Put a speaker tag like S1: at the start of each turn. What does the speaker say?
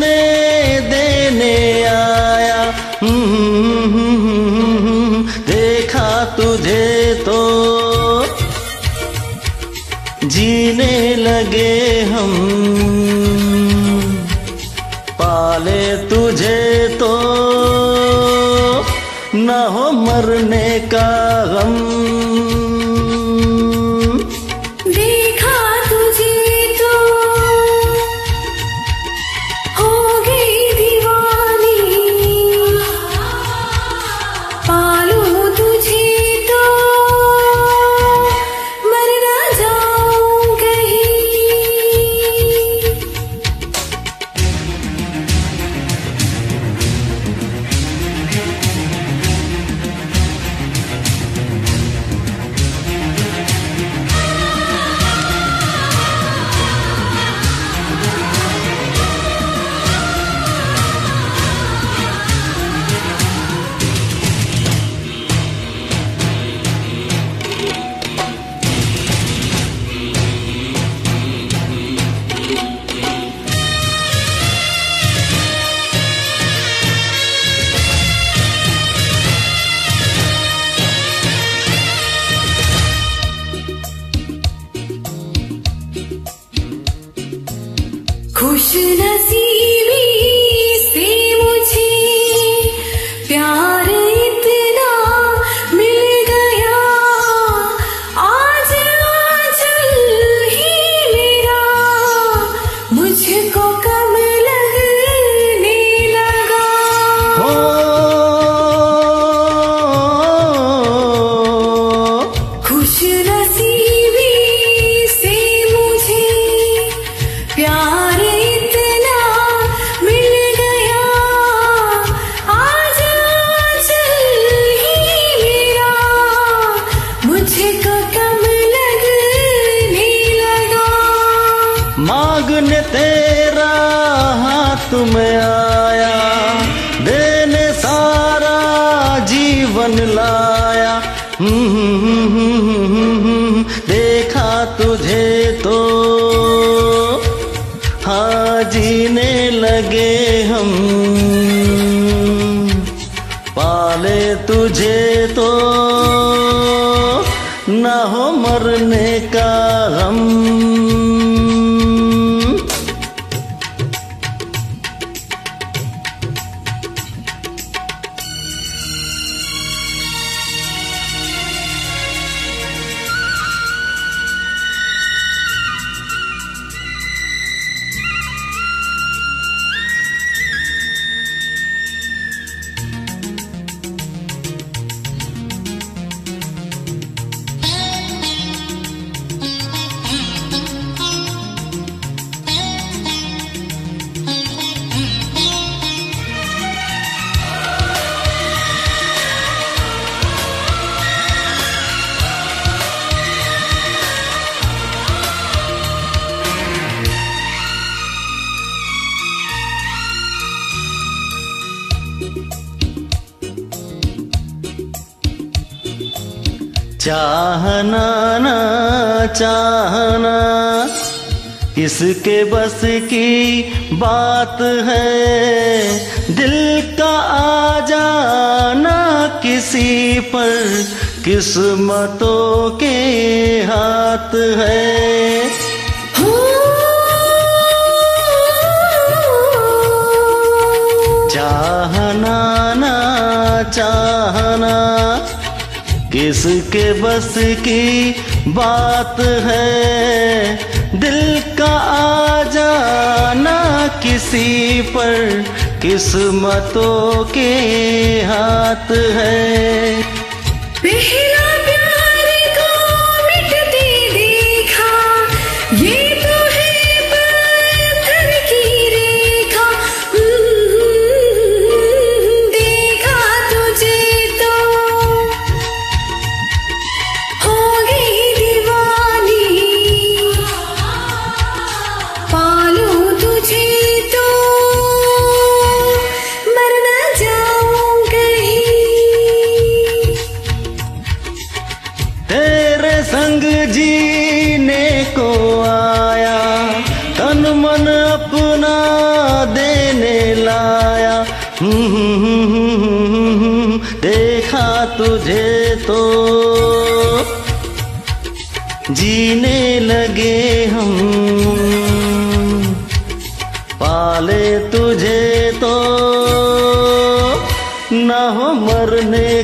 S1: अपने देने आया। हम्म, देखा तुझे तो। जीने लगे हम। पाले तुझे तो। ना हो मरने का गम।
S2: खुश नसीबी
S1: मांगने तेरा हाथ में आया, देने सारा जीवन लाया। देखा तुझे तो हाँ जीने लगे हम। पाले तुझे तो ना हो मरने का गम। चाहना ना चाहना। किसके बस की बात है दिल का आ जाना किसी पर। किस्मतों के हाथ है। चाहना ना चाहना। किसके बस की बात है। दिल का आ जाना किसी पर किस्मतों के हाथ है।
S2: पहला मन अपना देने लाया।
S1: देखा तुझे तो। जीने लगे हम। पाले तुझे तो। ना हो मरने